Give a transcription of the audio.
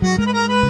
Música